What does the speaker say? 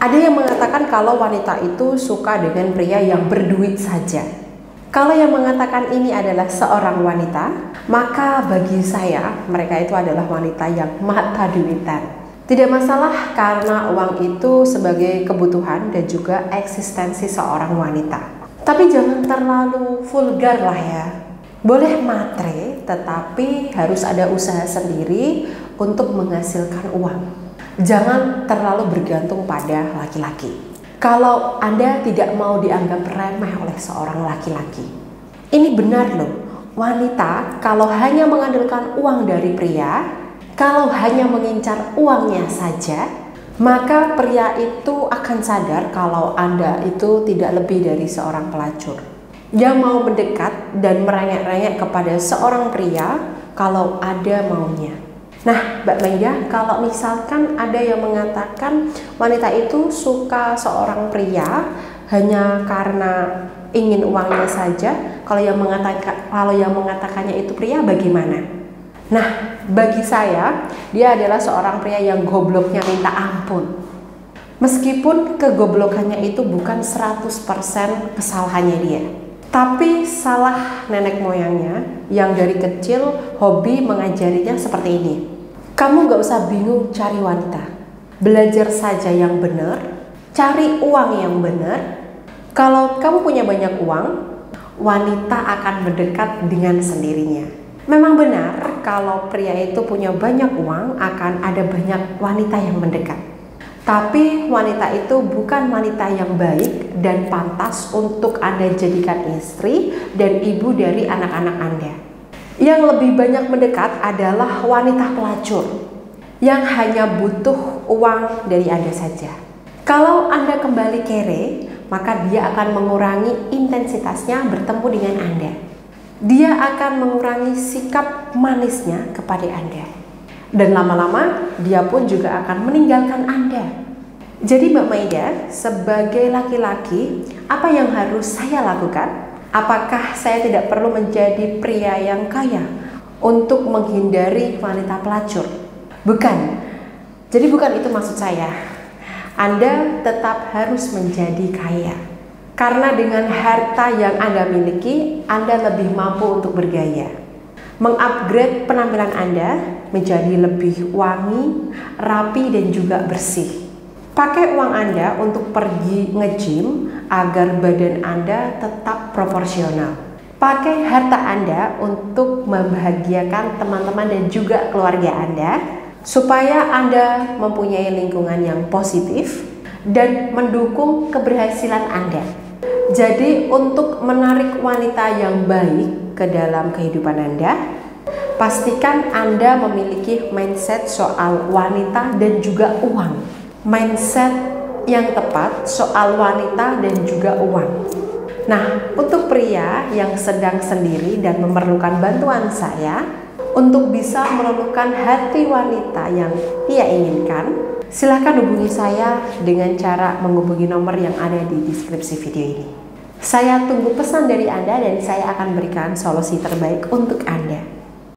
Ada yang mengatakan kalau wanita itu suka dengan pria yang berduit saja. Kalau yang mengatakan ini adalah seorang wanita, maka bagi saya mereka itu adalah wanita yang mata duitan. Tidak masalah karena uang itu sebagai kebutuhan dan juga eksistensi seorang wanita. Tapi jangan terlalu vulgar lah ya. Boleh matre, tetapi harus ada usaha sendiri untuk menghasilkan uang jangan terlalu bergantung pada laki-laki. Kalau Anda tidak mau dianggap remeh oleh seorang laki-laki, ini benar loh. Wanita kalau hanya mengandalkan uang dari pria, kalau hanya mengincar uangnya saja, maka pria itu akan sadar kalau Anda itu tidak lebih dari seorang pelacur. Yang mau mendekat dan merengek-rengek kepada seorang pria kalau ada maunya. Nah, Mbak Maida, kalau misalkan ada yang mengatakan wanita itu suka seorang pria hanya karena ingin uangnya saja, kalau yang mengatakan kalau yang mengatakannya itu pria bagaimana? Nah, bagi saya dia adalah seorang pria yang gobloknya minta ampun. Meskipun kegoblokannya itu bukan 100% kesalahannya dia. Tapi salah nenek moyangnya yang dari kecil hobi mengajarinya seperti ini. Kamu gak usah bingung cari wanita. Belajar saja yang benar, cari uang yang benar. Kalau kamu punya banyak uang, wanita akan mendekat dengan sendirinya. Memang benar kalau pria itu punya banyak uang akan ada banyak wanita yang mendekat. Tapi wanita itu bukan wanita yang baik dan pantas untuk Anda jadikan istri dan ibu dari anak-anak Anda. Yang lebih banyak mendekat adalah wanita pelacur yang hanya butuh uang dari Anda saja. Kalau Anda kembali kere, maka dia akan mengurangi intensitasnya bertemu dengan Anda. Dia akan mengurangi sikap manisnya kepada Anda dan lama-lama dia pun juga akan meninggalkan Anda. Jadi Mbak Maida, sebagai laki-laki, apa yang harus saya lakukan? Apakah saya tidak perlu menjadi pria yang kaya untuk menghindari wanita pelacur? Bukan. Jadi bukan itu maksud saya. Anda tetap harus menjadi kaya. Karena dengan harta yang Anda miliki, Anda lebih mampu untuk bergaya mengupgrade penampilan Anda menjadi lebih wangi, rapi, dan juga bersih. Pakai uang Anda untuk pergi nge-gym agar badan Anda tetap proporsional. Pakai harta Anda untuk membahagiakan teman-teman dan juga keluarga Anda supaya Anda mempunyai lingkungan yang positif dan mendukung keberhasilan Anda. Jadi untuk menarik wanita yang baik ke dalam kehidupan Anda, pastikan Anda memiliki mindset soal wanita dan juga uang. Mindset yang tepat soal wanita dan juga uang. Nah, untuk pria yang sedang sendiri dan memerlukan bantuan saya untuk bisa meluluhkan hati wanita yang ia inginkan, silahkan hubungi saya dengan cara menghubungi nomor yang ada di deskripsi video ini. Saya tunggu pesan dari Anda dan saya akan berikan solusi terbaik untuk Anda.